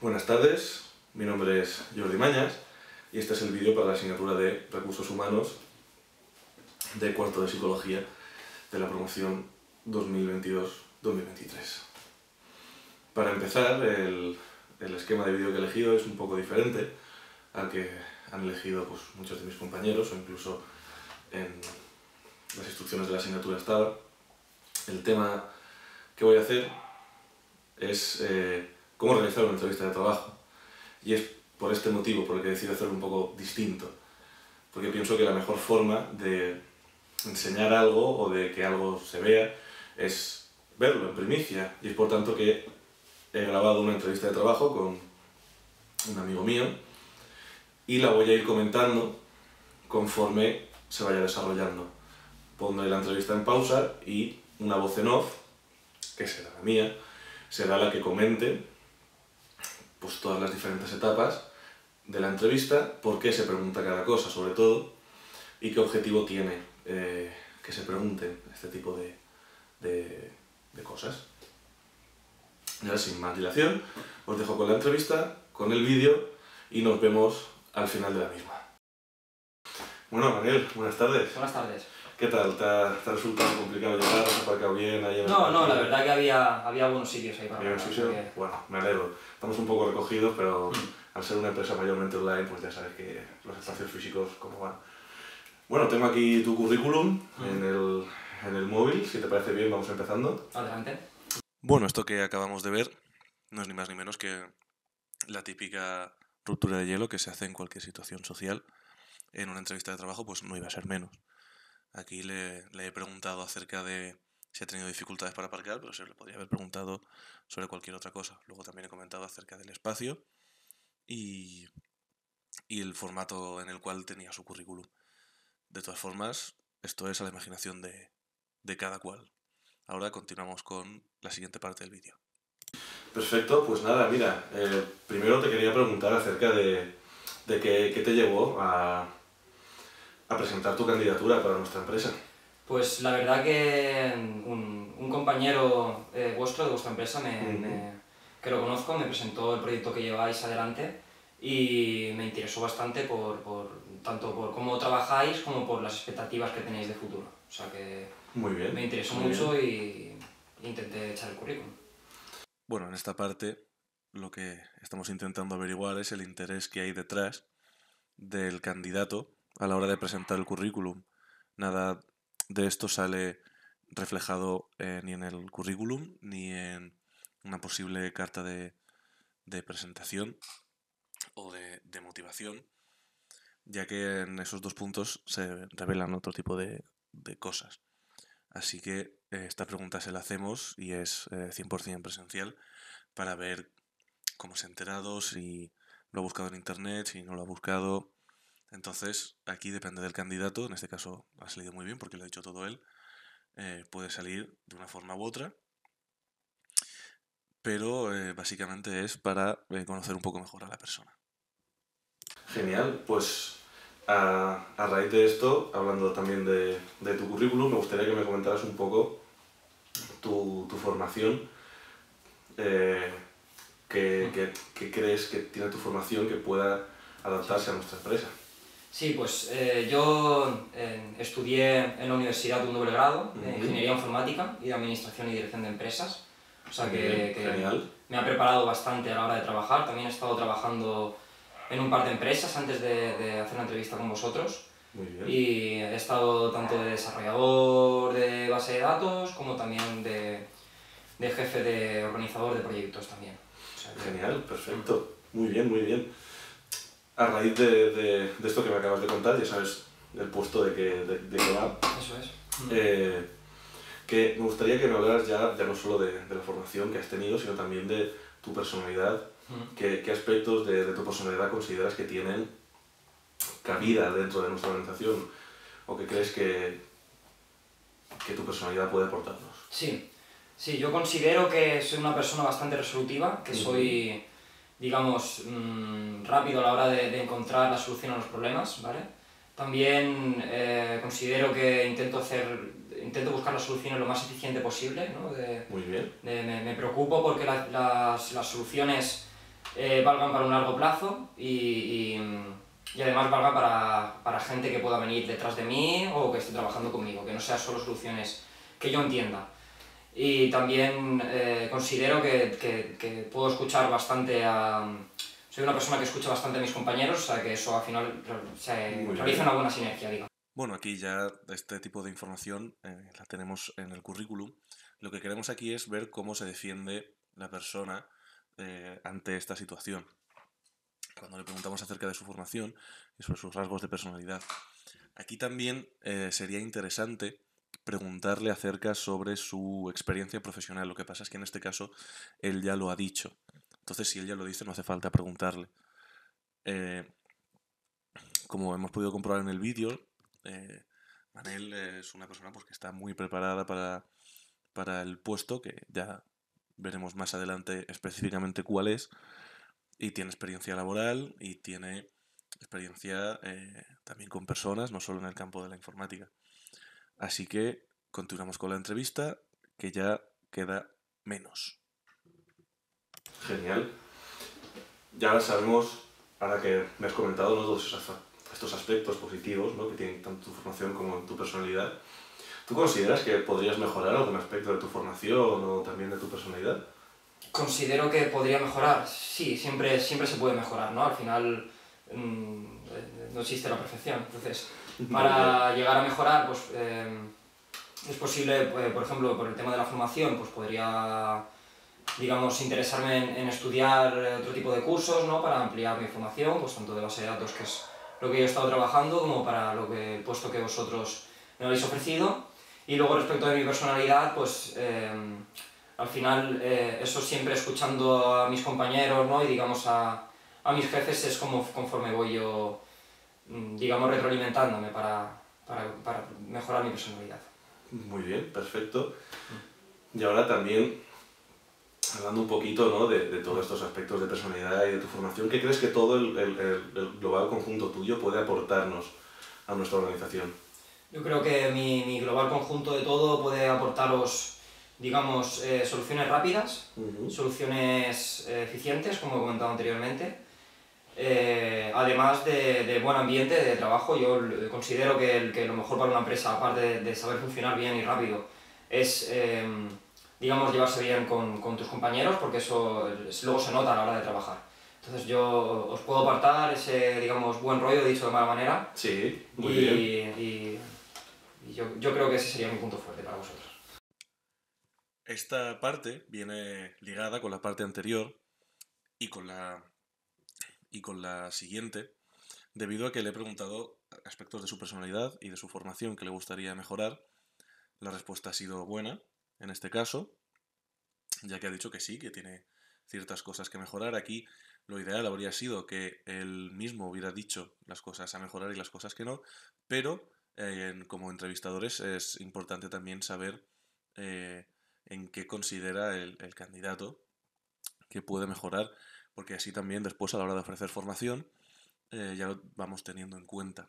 Buenas tardes, mi nombre es Jordi Mañas y este es el vídeo para la asignatura de Recursos Humanos de cuarto de Psicología de la promoción 2022-2023. Para empezar, el, el, esquema de vídeo que he elegido es un poco diferente al que han elegido pues, muchos de mis compañeros o incluso en las instrucciones de la asignatura estaba. El tema que voy a hacer es eh, cómo realizar una entrevista de trabajo. Y es por este motivo por el que decido hacerlo un poco distinto. Porque pienso que la mejor forma de enseñar algo o de que algo se vea es verlo en primicia. Y es por tanto que he grabado una entrevista de trabajo con un amigo mío y la voy a ir comentando conforme se vaya desarrollando. Pondré la entrevista en pausa y una voz en off, que será la mía, será la que comente pues, todas las diferentes etapas de la entrevista, por qué se pregunta cada cosa sobre todo y qué objetivo tiene eh, que se pregunten este tipo de, de, cosas. Y ahora sin más dilación, os dejo con la entrevista, con el vídeo y nos vemos al final de la misma. Bueno, Manuel, buenas tardes. Buenas tardes. ¿Qué tal? ¿Te ha, te ha resultado complicado llegar? ¿Has aparcado bien ahí en No, no, la verdad que había, había buenos sitios ahí para ¿Había un parar, sitio? así que- Bueno, me alegro. Estamos un poco recogidos, pero al ser una empresa mayormente online, pues ya sabes que los espacios físicos cómo van. Bueno, tengo aquí tu currículum en el, en el móvil. Si te parece bien, vamos empezando. Adelante. Bueno, esto que acabamos de ver no es ni más ni menos que la típica ruptura de hielo que se hace en cualquier situación social. En una entrevista de trabajo, pues no iba a ser menos. Aquí le, he preguntado acerca de si ha tenido dificultades para aparcar, pero se le podría haber preguntado sobre cualquier otra cosa. Luego también he comentado acerca del espacio y, y el formato en el cual tenía su currículum. De todas formas, esto es a la imaginación de, de cada cual. Ahora continuamos con la siguiente parte del vídeo. Perfecto, pues nada, mira, eh, primero te quería preguntar acerca de, de qué te llevó a, a presentar tu candidatura para nuestra empresa. Pues la verdad que un, un compañero eh, vuestro, de vuestra empresa, me, que lo conozco, me presentó el proyecto que lleváis adelante y me interesó bastante por, por- tanto por cómo trabajáis como por las expectativas que tenéis de futuro. O sea que Muy bien. me interesó muy mucho bien. y intenté echar el currículum. Bueno, en esta parte lo que estamos intentando averiguar es el interés que hay detrás del candidato a la hora de presentar el currículum. Nada de esto sale reflejado eh, ni en el currículum ni en una posible carta de, de presentación o de, motivación, ya que en esos dos puntos se revelan otro tipo de, de cosas. Así que eh, esta pregunta se la hacemos y es eh, 100% presencial para ver cómo se ha enterado, si lo ha buscado en internet, si no lo ha buscado. Entonces, aquí depende del candidato, en este caso ha salido muy bien porque lo ha dicho todo él, eh, puede salir de una forma u otra, pero eh, básicamente es para eh, conocer un poco mejor a la persona. Genial, pues a, raíz de esto, hablando también de, tu currículum, me gustaría que me comentaras un poco tu, formación, eh, crees que tiene tu formación que pueda adaptarse a nuestra empresa. Sí, pues eh, yo eh, estudié en la universidad un doble grado de Ujú. Ingeniería Informática y de Administración y Dirección de Empresas. O sea que, que me ha preparado bastante a la hora de trabajar. También he estado trabajando en un par de empresas antes de, de hacer una entrevista con vosotros. muy bien. Y he estado tanto de desarrollador de base de datos como también de, de jefe de organizador de proyectos también. O sea que- Genial, perfecto. Muy bien, muy bien. A raíz de, de- de esto que me acabas de contar, ya sabes el puesto de que, de, de que va, Eso es. Eh, que me gustaría que me hablaras ya, ya no solo de, de la formación que has tenido, sino también de tu personalidad. Mm. ¿Qué, qué aspectos de, de tu personalidad consideras que tienen cabida dentro de nuestra organización? ¿O que crees que, que tu personalidad puede aportarnos? Sí, sí, yo considero que soy una persona bastante resolutiva, que soy, digamos, mm, rápido a la hora de, de encontrar la solución a los problemas, ¿vale? También eh, considero que intento hacer, intento buscar las soluciones lo más eficiente posible, ¿no? De- Muy bien. de- me, me preocupo porque la- las, las soluciones eh, valgan para un largo plazo y, y, además valgan para, para, gente que pueda venir detrás de mí o que esté trabajando conmigo, que no sean solo soluciones que yo entienda. Y también eh, considero que, que, que, puedo escuchar bastante a... Soy una persona que escucha bastante a mis compañeros, o sea que eso al final se realiza una buena sinergia, digo. Bueno, aquí ya este tipo de información eh, la tenemos en el currículum. Lo que queremos aquí es ver cómo se defiende la persona eh, ante esta situación. Cuando le preguntamos acerca de su formación y sobre sus rasgos de personalidad. Aquí también eh, sería interesante preguntarle acerca sobre su experiencia profesional. Lo que pasa es que en este caso él ya lo ha dicho. Entonces, si él ya lo dice, no hace falta preguntarle. como hemos podido comprobar en el vídeo, eh, Manel es una persona pues, que está muy preparada para, para el puesto, que ya veremos más adelante específicamente cuál es, y tiene experiencia laboral y tiene experiencia eh, también con personas, no solo en el campo de la informática. Así que continuamos con la entrevista, que ya queda menos. Genial. Ya sabemos, ahora que me has comentado ¿no? todos esos estos aspectos positivos ¿no? que tienen tanto tu formación como tu personalidad. ¿Tú consideras que podrías mejorar algún aspecto de tu formación o también de tu personalidad? Considero que podría mejorar, sí, siempre, siempre se puede mejorar, ¿no? Al final mmm, no existe la perfección, entonces para llegar a mejorar, pues eh, es posible, eh, por ejemplo, por el tema de la formación, pues podría, digamos, interesarme en, en, estudiar otro tipo de cursos, ¿no? Para ampliar mi formación, pues tanto de base de datos que es lo que yo he estado trabajando como para lo que, el puesto que vosotros me habéis ofrecido. Y luego respecto de mi personalidad, pues eh, al final eh, eso siempre escuchando a mis compañeros ¿no? y digamos a, a mis jefes es como conforme voy yo, digamos, retroalimentándome para, para, para mejorar mi personalidad. Muy bien, perfecto. Y ahora también hablando un poquito ¿no? de, de, todos estos aspectos de personalidad y de tu formación, ¿qué crees que todo el, el, el, global conjunto tuyo puede aportarnos a nuestra organización? Yo creo que mi, mi global conjunto de todo puede aportaros, digamos, eh, soluciones rápidas, uh -huh. soluciones eh, eficientes, como he comentado anteriormente, eh, además de, de, buen ambiente de trabajo. Yo considero que, que, lo mejor para una empresa, aparte de, de saber funcionar bien y rápido, es em, digamos, llevarse bien con, con, tus compañeros, porque eso luego se nota a la hora de trabajar. Entonces yo os puedo apartar ese, digamos, buen rollo, dicho de mala manera. Sí, muy y, bien. Y, y yo, yo creo que ese sería mi punto fuerte para vosotros. Esta parte viene ligada con la parte anterior y con la, y con la siguiente, debido a que le he preguntado aspectos de su personalidad y de su formación que le gustaría mejorar. La respuesta ha sido buena, en este caso, ya que ha dicho que sí, que tiene ciertas cosas que mejorar. Aquí lo ideal habría sido que él mismo hubiera dicho las cosas a mejorar y las cosas que no, pero eh, como entrevistadores es importante también saber eh, en qué considera el, el, candidato que puede mejorar, porque así también después a la hora de ofrecer formación eh, ya lo vamos teniendo en cuenta.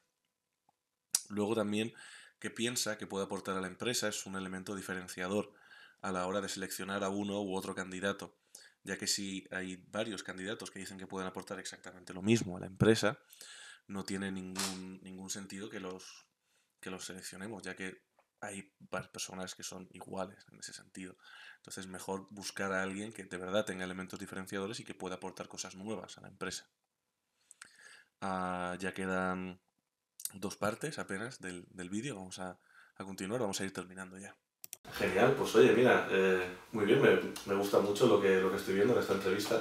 Luego también que piensa que puede aportar a la empresa es un elemento diferenciador a la hora de seleccionar a uno u otro candidato, ya que si hay varios candidatos que dicen que pueden aportar exactamente lo mismo a la empresa, no tiene ningún, ningún sentido que los, que los seleccionemos, ya que hay varias personas que son iguales en ese sentido. Entonces, mejor buscar a alguien que de verdad tenga elementos diferenciadores y que pueda aportar cosas nuevas a la empresa. Uh, ya quedan dos partes apenas del, del vídeo. Vamos a, a, continuar, vamos a ir terminando ya. Genial, pues oye, mira, eh, muy bien, me, me, gusta mucho lo que, lo que estoy viendo en esta entrevista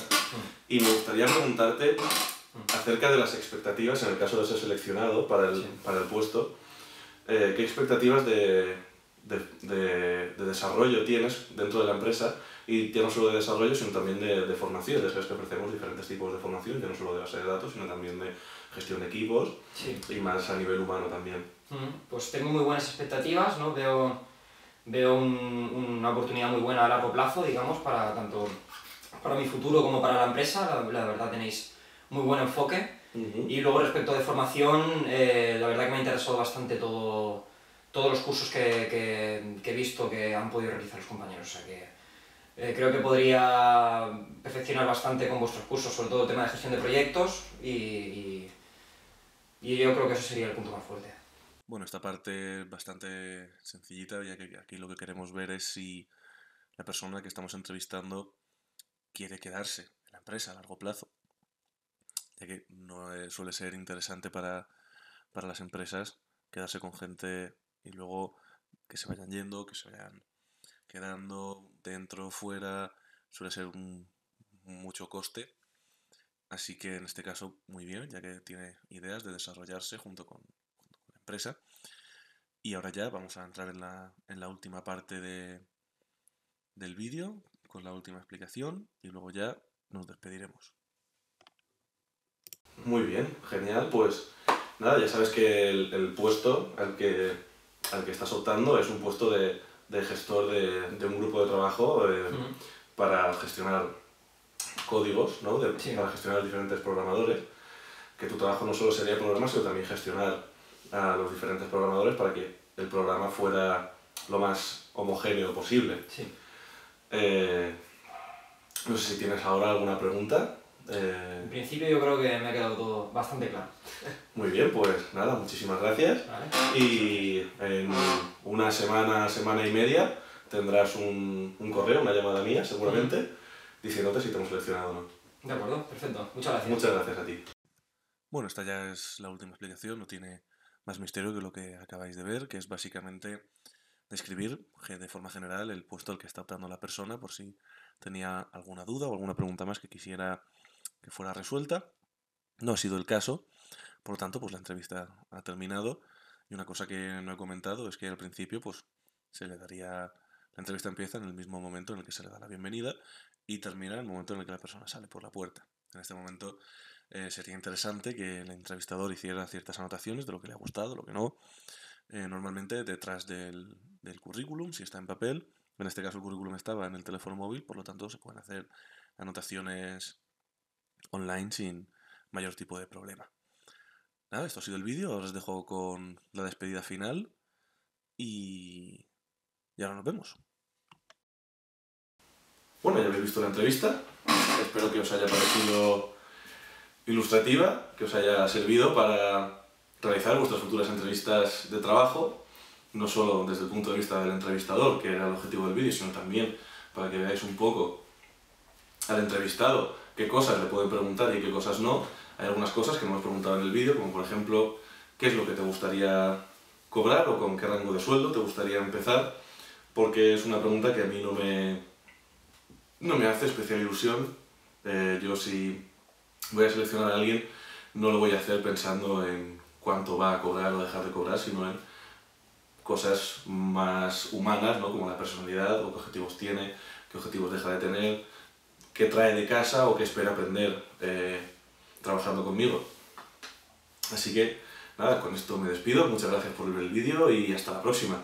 y me gustaría preguntarte acerca de las expectativas en el caso de ser seleccionado para el, sí. para el puesto. Eh, ¿Qué expectativas de, de, de, de, desarrollo tienes dentro de la empresa? Y ya no solo de desarrollo, sino también de, de formación. Ya sabes que ofrecemos diferentes tipos de formación, ya no solo de base de datos, sino también de gestión de equipos sí. y más a nivel humano también. Pues tengo muy buenas expectativas, ¿no? Veo, veo un, una oportunidad muy buena a largo plazo, digamos, para tanto para mi futuro como para la empresa. La, la verdad tenéis muy buen enfoque. Uh -huh. Y luego respecto de formación, eh, la verdad que me ha interesado bastante todo, todos los cursos que, que, que, he visto que han podido realizar los compañeros. O sea que Eh, creo que podría perfeccionar bastante con vuestros cursos, sobre todo el tema de gestión de proyectos y, y, y yo creo que eso sería el punto más fuerte. Bueno, esta parte es bastante sencillita, ya que aquí lo que queremos ver es si la persona que estamos entrevistando quiere quedarse en la empresa a largo plazo, ya que no eh, suele ser interesante para, para las empresas quedarse con gente y luego que se vayan yendo, que se vayan quedando dentro, fuera, suele ser mucho coste. Así que en este caso, muy bien, ya que tiene ideas de desarrollarse junto con, la empresa. Y ahora ya vamos a entrar en la, en la última parte de, del vídeo, con la última explicación, y luego ya nos despediremos. Muy bien, genial. Pues nada, ya sabes que el, el puesto al que, al que estás optando es un puesto de, de gestor de, de, un grupo de trabajo eh, para gestionar códigos, ¿no? De- Sí. para gestionar diferentes programadores. Que tu trabajo no solo sería programar, sino también gestionar a los diferentes programadores para que el programa fuera lo más homogéneo posible. Sí. Eh, no sé si tienes ahora alguna pregunta. Eh, En principio yo creo que me ha quedado todo bastante claro. muy bien, pues nada, muchísimas gracias. ¿vale? Y en una semana, semana y media tendrás un, un correo, una llamada mía seguramente, diciéndote si te hemos seleccionado o no. De acuerdo, perfecto. Muchas gracias. Muchas gracias a ti. Bueno, esta ya es la última explicación, no tiene más misterio que lo que acabáis de ver, que es básicamente describir de forma general el puesto al que está optando la persona, por si tenía alguna duda o alguna pregunta más que quisiera que fuera resuelta. No ha sido el caso, por lo tanto, pues la entrevista ha terminado. Y una cosa que no he comentado es que al principio, pues se le daría. La entrevista empieza en el mismo momento en el que se le da la bienvenida y termina en el momento en el que la persona sale por la puerta. En este momento eh, sería interesante que el entrevistador hiciera ciertas anotaciones de lo que le ha gustado, lo que no. Eh, normalmente detrás del, del currículum, si está en papel, en este caso el currículum estaba en el teléfono móvil, por lo tanto se pueden hacer anotaciones online sin mayor tipo de problema. Nada, esto ha sido el vídeo, os dejo con la despedida final y... y ahora nos vemos. Bueno, ya habéis visto la entrevista. Espero que os haya parecido ilustrativa, que os haya servido para realizar vuestras futuras entrevistas de trabajo, no solo desde el punto de vista del entrevistador, que era el objetivo del vídeo, sino también para que veáis un poco al entrevistado qué cosas le pueden preguntar y qué cosas no. Hay algunas cosas que no hemos preguntado en el vídeo, como por ejemplo, qué es lo que te gustaría cobrar o con qué rango de sueldo te gustaría empezar, porque es una pregunta que a mí no me, no me hace especial ilusión. Eh, yo si voy a seleccionar a alguien, no lo voy a hacer pensando en cuánto va a cobrar o dejar de cobrar, sino en cosas más humanas, ¿no? como la personalidad, o qué objetivos tiene, qué objetivos deja de tener, qué trae de casa o qué espera aprender eh, trabajando conmigo. Así que nada, con esto me despido, muchas gracias por ver el vídeo y hasta la próxima.